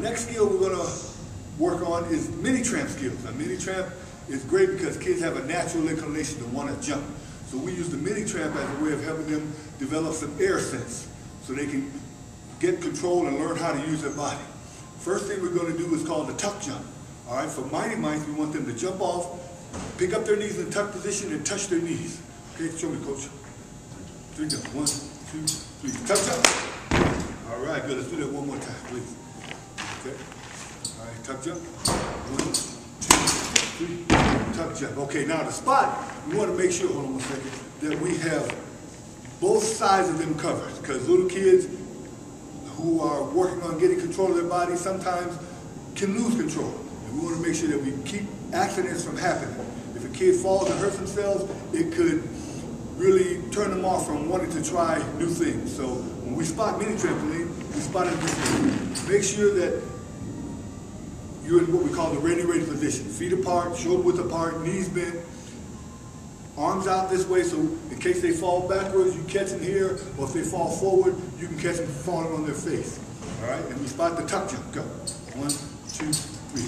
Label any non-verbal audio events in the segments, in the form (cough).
next skill we're gonna work on is mini tramp skills. Now, mini tramp is great because kids have a natural inclination to want to jump. So we use the mini tramp as a way of helping them develop some air sense so they can get control and learn how to use their body. First thing we're going to do is called the tuck jump. All right, for Mighty Mice, we want them to jump off, pick up their knees in tuck position and touch their knees. Okay, show me, coach. Three jumps. One, two, three. Tuck jump. All right, good. Let's do that one more time, please. Okay. All right, tuck jump. One, two, three. Tuck jump. Okay, now the spot, we want to make sure, hold on one second, that we have both sides of them covered. Because little kids who are working on getting control of their body sometimes can lose control. And we want to make sure that we keep accidents from happening. If a kid falls and hurts themselves, it could really turn them off from wanting to try new things. So when we spot mini trampoline, we spot it this way. Make sure that you're in what we call the ready, ready position. Feet apart, shoulder width apart, knees bent, arms out this way so in case they fall backwards, you catch them here, or if they fall forward, you can catch them falling on their face. All right, and we spot the tuck jump. Go. One, two, three.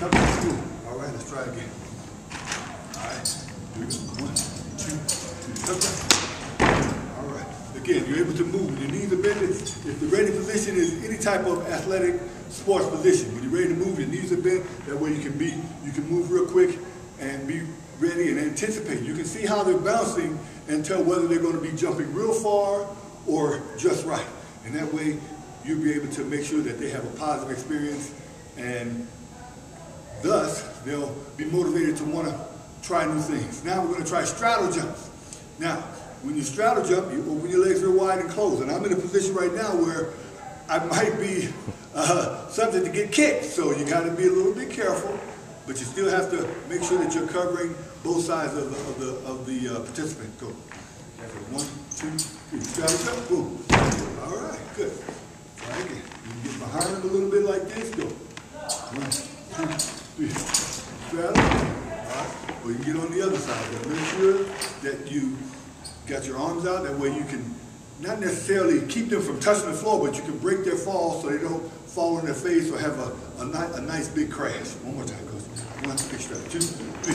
Tuck jump. Ooh. All right, let's try again. All right, here we go. One, jump. All right. Again, you're able to move. Your knees are bent. If the ready position is any type of athletic sports position, when you're ready to move, your knees are bent. That way you can be, you can move real quick and be ready and anticipate. You can see how they're bouncing and tell whether they're going to be jumping real far or just right. And that way you'll be able to make sure that they have a positive experience and thus they'll be motivated to want to try new things. Now we're going to try straddle jumps. Now, when you straddle jump, you open your legs real wide and close. And I'm in a position right now where I might be (laughs) uh, subject to get kicked. So you got to be a little bit careful. But you still have to make sure that you're covering both sides of the, of the, of the uh, participant. Go. One, two, three. Straddle jump. Boom. All right, good. Try again. You get behind them a little bit like this. Go. One, two, three. Straddle. Or you can get on the other side. But make sure that you got your arms out. That way you can not necessarily keep them from touching the floor, but you can break their fall so they don't fall on their face or have a, a, ni a nice big crash. One more time, coach. One, big strap. Two, three,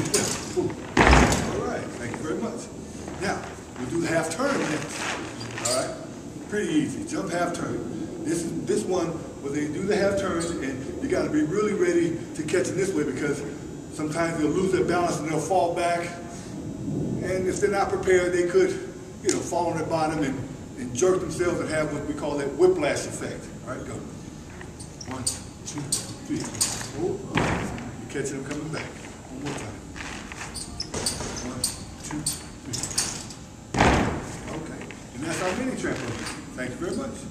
four. All right, thank you very much. Now, we'll do the half turn next. All right, pretty easy. Jump half turn. This is this one where they do the half turn, and you got to be really ready to catch it this way because sometimes they'll lose their balance and they'll fall back. And if they're not prepared, they could, you know, fall on their bottom and, and jerk themselves and have what we call that whiplash effect. All right, go. One, two, three, oh, four. You're catching them coming back. One more time. One, two, three. Okay. And that's our mini trampoline. Thank you very much.